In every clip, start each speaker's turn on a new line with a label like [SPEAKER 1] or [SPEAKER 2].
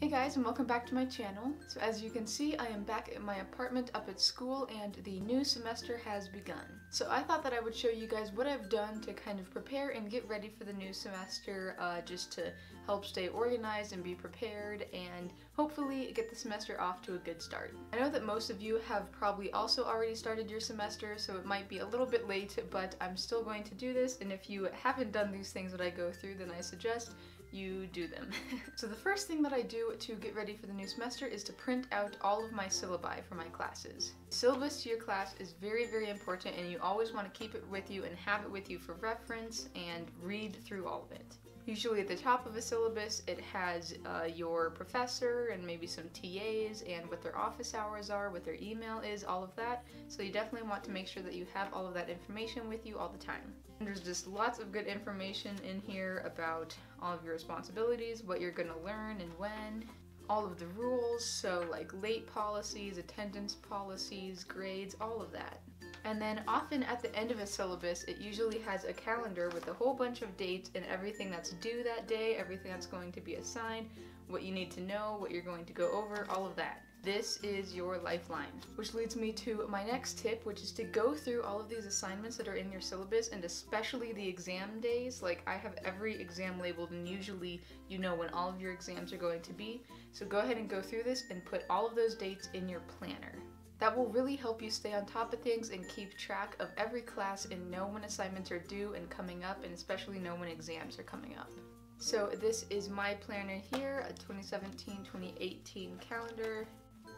[SPEAKER 1] Hey guys and welcome back to my channel. So as you can see I am back at my apartment up at school and the new semester has begun. So I thought that I would show you guys what I've done to kind of prepare and get ready for the new semester uh, just to help stay organized and be prepared and hopefully get the semester off to a good start. I know that most of you have probably also already started your semester so it might be a little bit late but I'm still going to do this and if you haven't done these things that I go through then I suggest you do them. so the first thing that I do to get ready for the new semester is to print out all of my syllabi for my classes. Syllabus to your class is very, very important and you always want to keep it with you and have it with you for reference and read through all of it. Usually at the top of a syllabus, it has uh, your professor and maybe some TAs and what their office hours are, what their email is, all of that. So you definitely want to make sure that you have all of that information with you all the time. And there's just lots of good information in here about all of your responsibilities, what you're gonna learn and when, all of the rules, so like late policies, attendance policies, grades, all of that. And then often at the end of a syllabus, it usually has a calendar with a whole bunch of dates and everything that's due that day, everything that's going to be assigned, what you need to know, what you're going to go over, all of that. This is your lifeline. Which leads me to my next tip, which is to go through all of these assignments that are in your syllabus and especially the exam days. Like I have every exam labeled and usually you know when all of your exams are going to be. So go ahead and go through this and put all of those dates in your planner. That will really help you stay on top of things and keep track of every class and know when assignments are due and coming up and especially know when exams are coming up. So this is my planner here, a 2017-2018 calendar.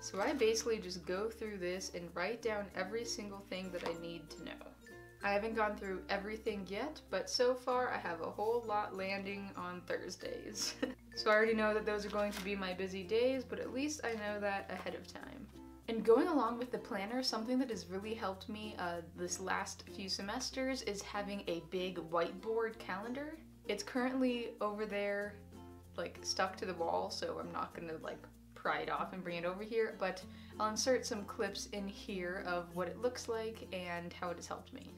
[SPEAKER 1] So I basically just go through this and write down every single thing that I need to know. I haven't gone through everything yet, but so far I have a whole lot landing on Thursdays. so I already know that those are going to be my busy days, but at least I know that ahead of time. And going along with the planner, something that has really helped me uh, this last few semesters is having a big whiteboard calendar. It's currently over there, like stuck to the wall, so I'm not gonna like pry it off and bring it over here, but I'll insert some clips in here of what it looks like and how it has helped me.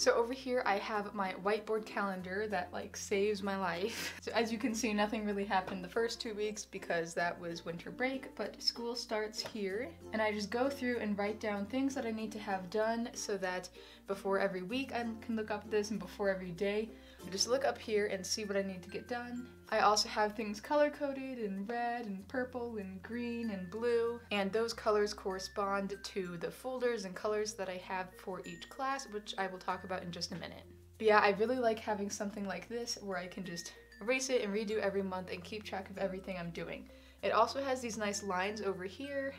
[SPEAKER 1] So over here I have my whiteboard calendar that like saves my life. So as you can see nothing really happened the first two weeks because that was winter break but school starts here and I just go through and write down things that I need to have done so that before every week I can look up this and before every day I just look up here and see what I need to get done. I also have things color coded in red and purple and green and blue and those colors correspond to the folders and colors that I have for each class which I will talk about in just a minute. But yeah, I really like having something like this where I can just erase it and redo every month and keep track of everything I'm doing. It also has these nice lines over here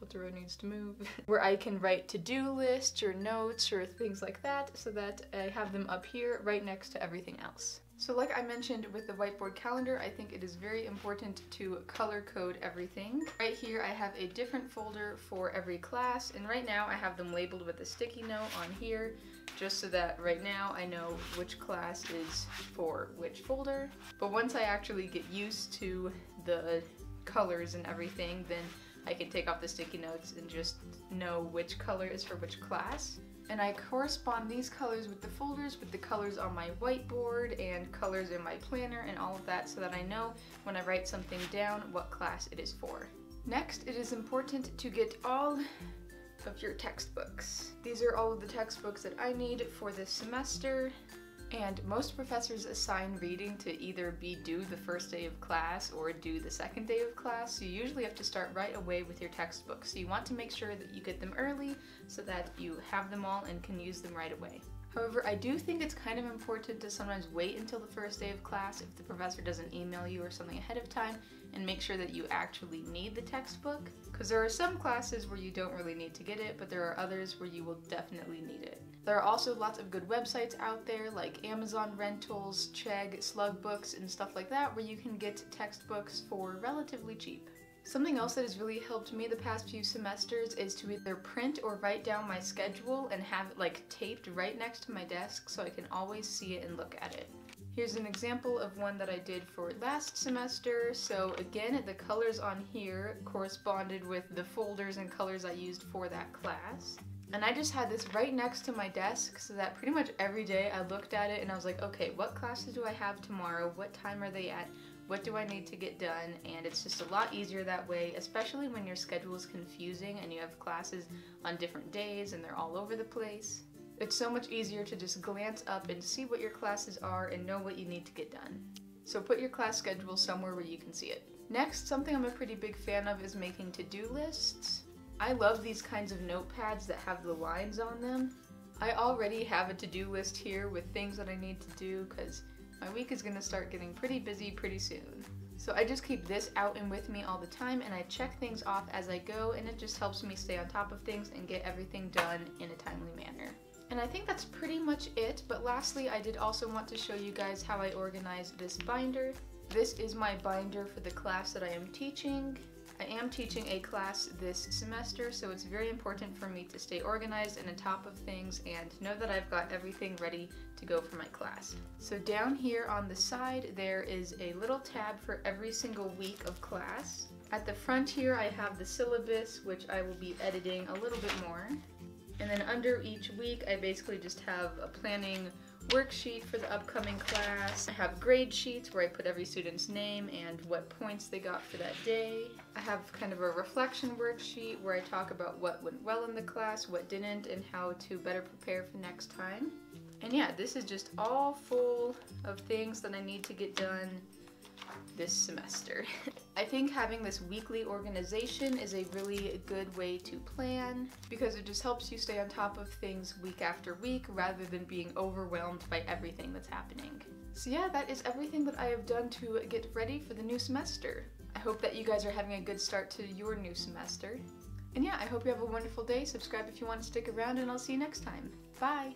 [SPEAKER 1] Totoro needs to move, where I can write to-do lists or notes or things like that so that I have them up here right next to everything else. So like I mentioned with the whiteboard calendar, I think it is very important to color code everything. Right here I have a different folder for every class and right now I have them labeled with a sticky note on here just so that right now I know which class is for which folder. But once I actually get used to the colors and everything, then I can take off the sticky notes and just know which color is for which class. And I correspond these colors with the folders with the colors on my whiteboard and colors in my planner and all of that so that I know when I write something down what class it is for. Next, it is important to get all of your textbooks. These are all of the textbooks that I need for this semester. And most professors assign reading to either be due the first day of class or due the second day of class, so you usually have to start right away with your textbooks. So you want to make sure that you get them early so that you have them all and can use them right away. However, I do think it's kind of important to sometimes wait until the first day of class if the professor doesn't email you or something ahead of time and make sure that you actually need the textbook. Because there are some classes where you don't really need to get it, but there are others where you will definitely need it. There are also lots of good websites out there like Amazon Rentals, Chegg, Slugbooks, and stuff like that where you can get textbooks for relatively cheap. Something else that has really helped me the past few semesters is to either print or write down my schedule and have it like taped right next to my desk so I can always see it and look at it. Here's an example of one that I did for last semester. So again, the colors on here corresponded with the folders and colors I used for that class. And I just had this right next to my desk so that pretty much every day I looked at it and I was like, okay, what classes do I have tomorrow? What time are they at? What do I need to get done, and it's just a lot easier that way, especially when your schedule is confusing and you have classes on different days and they're all over the place. It's so much easier to just glance up and see what your classes are and know what you need to get done. So put your class schedule somewhere where you can see it. Next, something I'm a pretty big fan of is making to-do lists. I love these kinds of notepads that have the lines on them. I already have a to-do list here with things that I need to do because my week is gonna start getting pretty busy pretty soon. So I just keep this out and with me all the time and I check things off as I go and it just helps me stay on top of things and get everything done in a timely manner. And I think that's pretty much it, but lastly I did also want to show you guys how I organize this binder. This is my binder for the class that I am teaching. I am teaching a class this semester, so it's very important for me to stay organized and on top of things and know that I've got everything ready to go for my class. So down here on the side, there is a little tab for every single week of class. At the front here, I have the syllabus, which I will be editing a little bit more. And then under each week, I basically just have a planning worksheet for the upcoming class. I have grade sheets where I put every student's name and what points they got for that day. I have kind of a reflection worksheet where I talk about what went well in the class, what didn't, and how to better prepare for next time. And yeah, this is just all full of things that I need to get done this semester. I think having this weekly organization is a really good way to plan because it just helps you stay on top of things week after week rather than being overwhelmed by everything that's happening. So yeah, that is everything that I have done to get ready for the new semester. I hope that you guys are having a good start to your new semester. And yeah, I hope you have a wonderful day. Subscribe if you want to stick around and I'll see you next time. Bye!